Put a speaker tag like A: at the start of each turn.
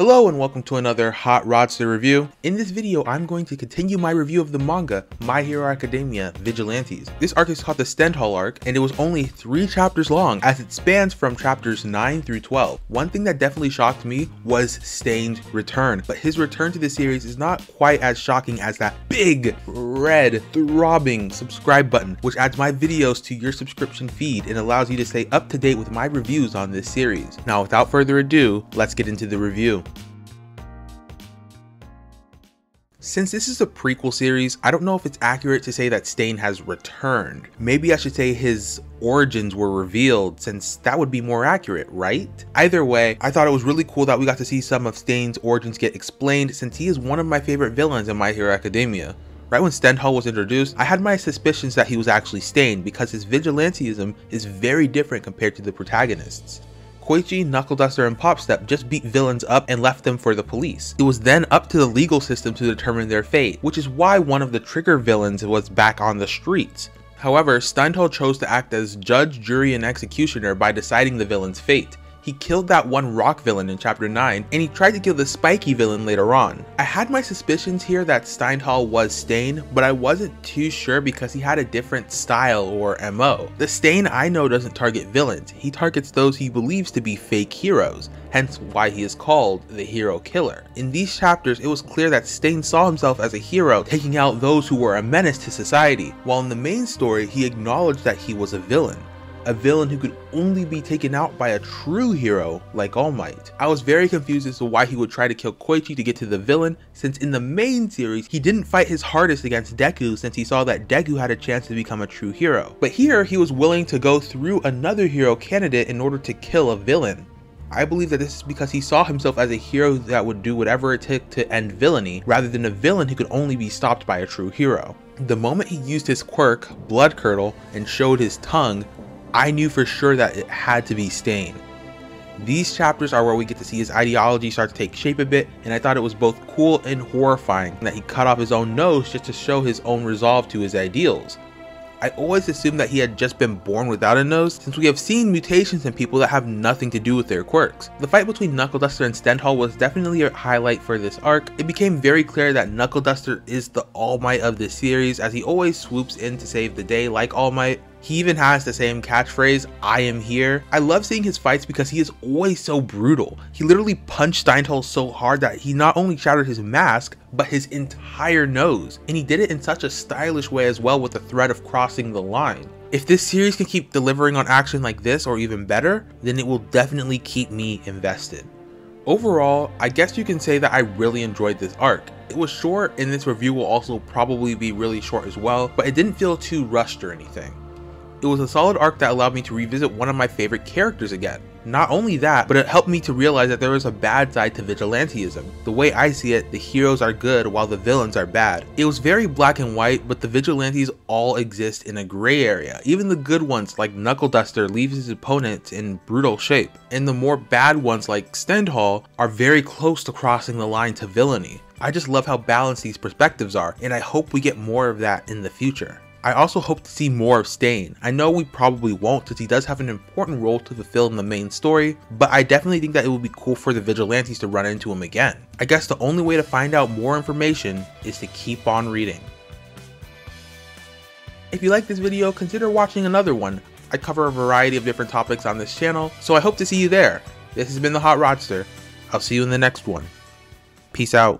A: Hello and welcome to another Hot Rodster review. In this video, I'm going to continue my review of the manga My Hero Academia Vigilantes. This arc is called the Stendhal arc and it was only 3 chapters long as it spans from chapters 9 through 12. One thing that definitely shocked me was Stain's return, but his return to the series is not quite as shocking as that big, red, throbbing subscribe button which adds my videos to your subscription feed and allows you to stay up to date with my reviews on this series. Now without further ado, let's get into the review. Since this is a prequel series, I don't know if it's accurate to say that Stain has returned. Maybe I should say his origins were revealed since that would be more accurate, right? Either way, I thought it was really cool that we got to see some of Stain's origins get explained since he is one of my favorite villains in My Hero Academia. Right when Stendhal was introduced, I had my suspicions that he was actually Stain because his vigilantism is very different compared to the protagonists. Koichi, Knuckle Duster, and Popstep just beat villains up and left them for the police. It was then up to the legal system to determine their fate, which is why one of the trigger villains was back on the streets. However, Stendhal chose to act as judge, jury, and executioner by deciding the villain's fate. He killed that one rock villain in chapter 9, and he tried to kill the spiky villain later on. I had my suspicions here that Stendhal was Stain, but I wasn't too sure because he had a different style or MO. The Stain I know doesn't target villains, he targets those he believes to be fake heroes, hence why he is called the hero killer. In these chapters, it was clear that Stain saw himself as a hero, taking out those who were a menace to society, while in the main story, he acknowledged that he was a villain a villain who could only be taken out by a true hero like All Might. I was very confused as to why he would try to kill Koichi to get to the villain, since in the main series, he didn't fight his hardest against Deku since he saw that Deku had a chance to become a true hero. But here, he was willing to go through another hero candidate in order to kill a villain. I believe that this is because he saw himself as a hero that would do whatever it took to end villainy, rather than a villain who could only be stopped by a true hero. The moment he used his quirk, Blood Curdle, and showed his tongue, I knew for sure that it had to be Stain. These chapters are where we get to see his ideology start to take shape a bit, and I thought it was both cool and horrifying that he cut off his own nose just to show his own resolve to his ideals. I always assumed that he had just been born without a nose, since we have seen mutations in people that have nothing to do with their quirks. The fight between Knuckle Duster and Stendhal was definitely a highlight for this arc. It became very clear that Knuckle Duster is the All Might of this series, as he always swoops in to save the day like All Might, he even has the same catchphrase, I am here. I love seeing his fights because he is always so brutal. He literally punched Stendhal so hard that he not only shattered his mask, but his entire nose. And he did it in such a stylish way as well with the threat of crossing the line. If this series can keep delivering on action like this or even better, then it will definitely keep me invested. Overall, I guess you can say that I really enjoyed this arc. It was short and this review will also probably be really short as well, but it didn't feel too rushed or anything. It was a solid arc that allowed me to revisit one of my favorite characters again. Not only that, but it helped me to realize that there is a bad side to vigilantism. The way I see it, the heroes are good while the villains are bad. It was very black and white, but the vigilantes all exist in a gray area. Even the good ones like Knuckle Duster leaves his opponents in brutal shape, and the more bad ones like Stendhal are very close to crossing the line to villainy. I just love how balanced these perspectives are, and I hope we get more of that in the future. I also hope to see more of Stain. I know we probably won't since he does have an important role to fulfill in the main story, but I definitely think that it would be cool for the Vigilantes to run into him again. I guess the only way to find out more information is to keep on reading. If you like this video, consider watching another one. I cover a variety of different topics on this channel, so I hope to see you there. This has been the Hot Rodster. I'll see you in the next one. Peace out.